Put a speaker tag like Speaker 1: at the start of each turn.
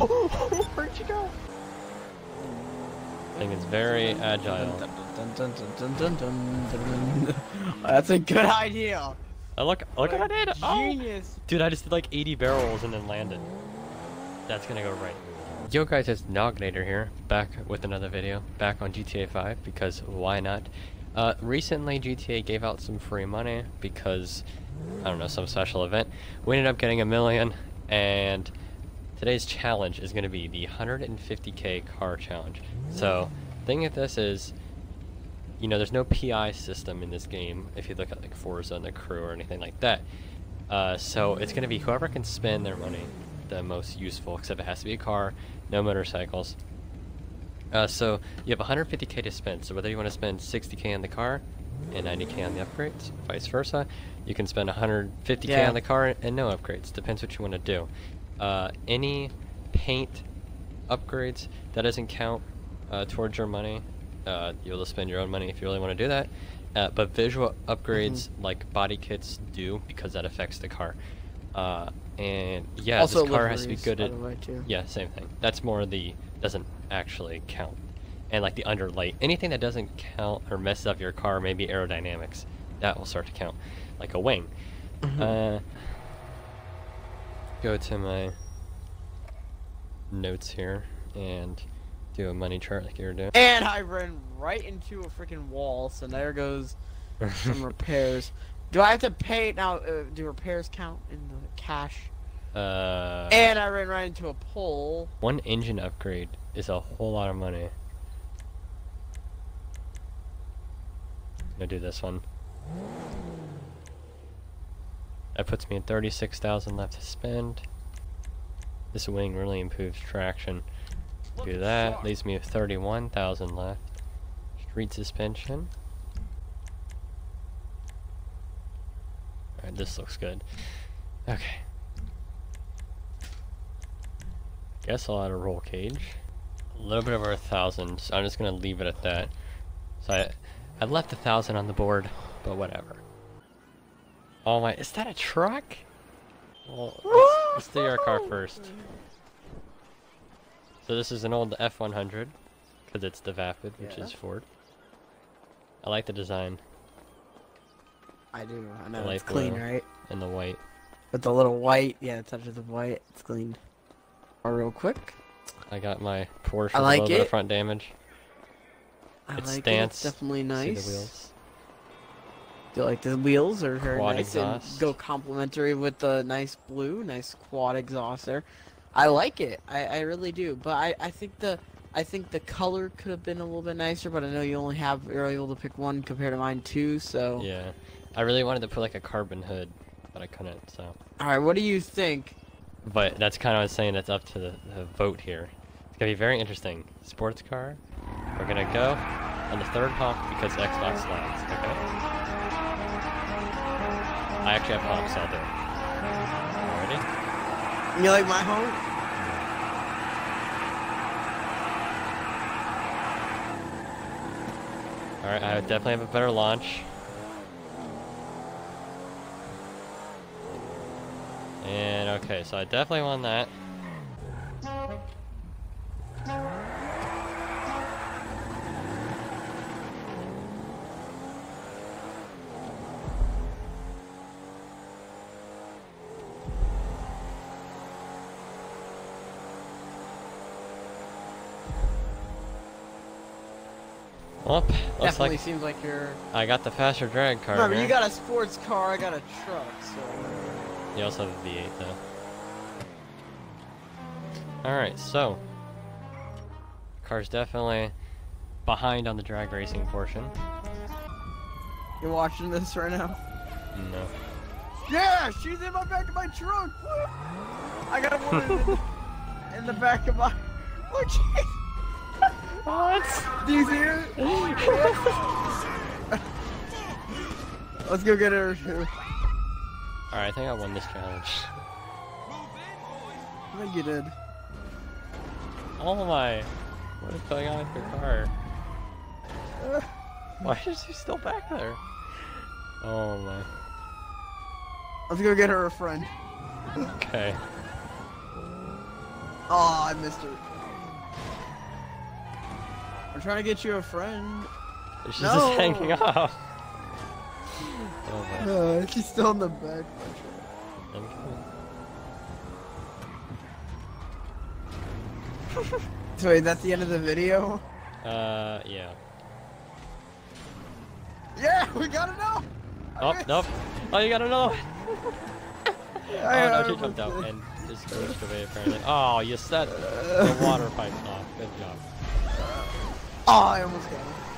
Speaker 1: Where'd you go?
Speaker 2: I think it's very agile.
Speaker 1: That's a good idea.
Speaker 2: Oh, look, look what I did! Oh.
Speaker 1: Genius.
Speaker 2: Dude, I just did like 80 barrels and then landed. That's gonna go right. Yo guys, it's Knogginator here, back with another video, back on GTA 5, because why not? Uh, recently GTA gave out some free money because, I don't know, some special event. We ended up getting a million, and today's challenge is gonna be the 150k car challenge. So, thing with this is, you know, there's no PI system in this game, if you look at like Forza and the crew or anything like that. Uh, so it's going to be whoever can spend their money the most useful, except it has to be a car, no motorcycles. Uh, so you have 150k to spend. So whether you want to spend 60k on the car and 90k on the upgrades, vice versa, you can spend 150k
Speaker 1: Yeah.
Speaker 2: on the car and no upgrades. Depends what you want to do. Uh, any paint upgrades that doesn't count uh, towards your money. Uh, you'll just spend your own money if you really want to do that. Uh, but visual upgrades
Speaker 1: Mm-hmm.
Speaker 2: like body kits do because that affects the car. Uh, and yeah,
Speaker 1: also,
Speaker 2: this car has to be good at
Speaker 1: way, too.
Speaker 2: yeah, same thing. That's more the doesn't actually count. And like the underlight, anything that doesn't count or messes up your car, maybe aerodynamics, that will start to count, like a wing.
Speaker 1: Mhm.
Speaker 2: Uh, go to my notes here and do a money chart like you were doing.
Speaker 1: And I ran right into a freaking wall, so there goes some repairs. Do I have to pay now? Uh, do repairs count in the cash?
Speaker 2: uh,
Speaker 1: And I ran right into a pole.
Speaker 2: one engine upgrade is a whole lot of money. I'm gonna do this one. That puts me at 36,000 left to spend. This wing really improves traction. Do that, leaves me with 31,000 left. Street suspension. Alright, this looks good. Okay. Guess I'll add a roll cage. A little bit over a thousand, so I'm just gonna leave it at that. So I, I left a thousand on the board, but whatever. Oh my, is that a truck? Well, let's, let's do your car first. So this is an old F100, because it's the Vapid, which
Speaker 1: Yeah.
Speaker 2: is Ford. I like the design
Speaker 1: I do. I know it's clean, right?
Speaker 2: and the white.
Speaker 1: With the little white, yeah, touches of the white. It's clean. Or real quick.
Speaker 2: I got my Porsche
Speaker 1: I
Speaker 2: with
Speaker 1: like
Speaker 2: a little bit of
Speaker 1: it.
Speaker 2: front damage.
Speaker 1: I like
Speaker 2: stance,
Speaker 1: it. It's definitely
Speaker 2: See
Speaker 1: nice. Do you like the wheels are very
Speaker 2: Quad
Speaker 1: nice
Speaker 2: exhaust.
Speaker 1: and go complementary with the nice blue, nice quad exhaust there. I like it. I, I really do. But I, I think the I think the color could have been a little bit nicer, but I know you only have you're able to pick one compared to mine two, so
Speaker 2: Yeah. I really wanted to put like a carbon hood, but I couldn't, so.
Speaker 1: Alright, what do you think?
Speaker 2: But that's kind of what I was saying, that's up to the, the vote here. It's gonna be very interesting. Sports car. We're gonna go on the third pump because Xbox lags, okay? I actually have pumps, so I'll. Ready?
Speaker 1: You like my home?
Speaker 2: Alright, I definitely have a better launch. And okay, so I definitely won that. Well, looks
Speaker 1: Definitely
Speaker 2: like
Speaker 1: seems like you're
Speaker 2: I got the faster drag car.
Speaker 1: Remember,
Speaker 2: here.
Speaker 1: you got a sports car, I got a truck, so
Speaker 2: You also have a V8 though. Alright, so. Car's definitely behind on the drag racing portion.
Speaker 1: you're watching this right now.
Speaker 2: No.
Speaker 1: Yeah, she's in my back of my trunk. I got one in the, in the back of my. Look, she-
Speaker 2: What?
Speaker 1: do you see? Let's go get her.
Speaker 2: Alright, I think I won this challenge.
Speaker 1: I think you did.
Speaker 2: Oh my. What is going on with your car? Why is she still back there? Oh my.
Speaker 1: Let's go get her a friend.
Speaker 2: Okay.
Speaker 1: Oh, I missed her. We're trying to get you a friend.
Speaker 2: She's
Speaker 1: No.
Speaker 2: just hanging off. Oh my.
Speaker 1: Uh, she's still in the back.
Speaker 2: I'm coming.
Speaker 1: So wait, that's the end of the video?
Speaker 2: Uh, yeah.
Speaker 1: Yeah, we got it now!
Speaker 2: Oh, nope. Oh, you got another one.
Speaker 1: I-
Speaker 2: Oh,
Speaker 1: I
Speaker 2: no, she jumped out and just glitched away apparently. Oh, you set the water pipe off. Good job.
Speaker 1: Did. Oh, I almost got it.